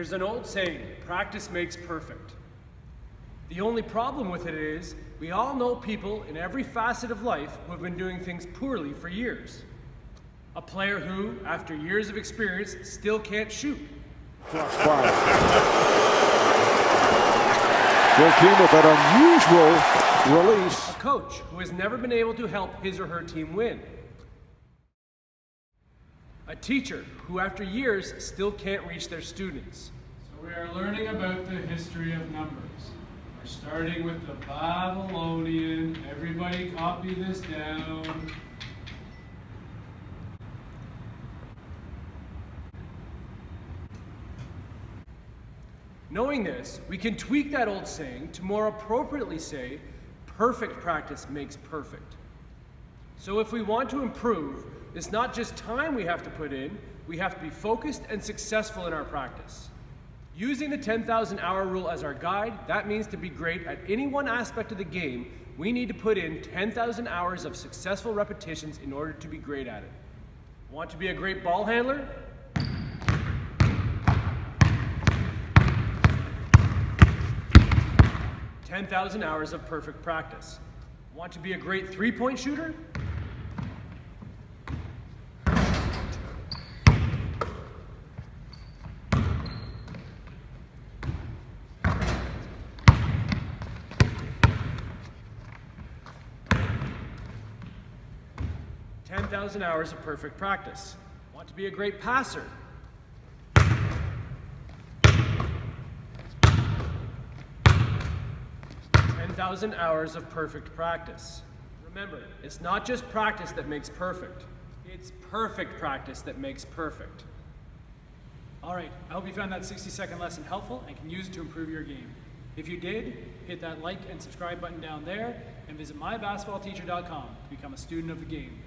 There's an old saying, practice makes perfect. The only problem with it is, we all know people in every facet of life who have been doing things poorly for years. A player who, after years of experience, still can't shoot. Phil with that unusual release. A coach who has never been able to help his or her team win. A teacher who, after years, still can't reach their students. So we are learning about the history of numbers. We're starting with the Babylonian. Everybody copy this down. Knowing this, we can tweak that old saying to more appropriately say, perfect practice makes perfect. So if we want to improve, it's not just time we have to put in, we have to be focused and successful in our practice. Using the 10,000 hour rule as our guide, that means to be great at any one aspect of the game, we need to put in 10,000 hours of successful repetitions in order to be great at it. Want to be a great ball handler? Ten thousand hours of perfect practice. Want to be a great three-point shooter? 10,000 hours of perfect practice. Want to be a great passer? Thousand hours of perfect practice. Remember, it's not just practice that makes perfect. It's perfect practice that makes perfect. All right, I hope you found that 60 second lesson helpful and can use it to improve your game. If you did, hit that like and subscribe button down there and visit mybasketballteacher.com to become a student of the game.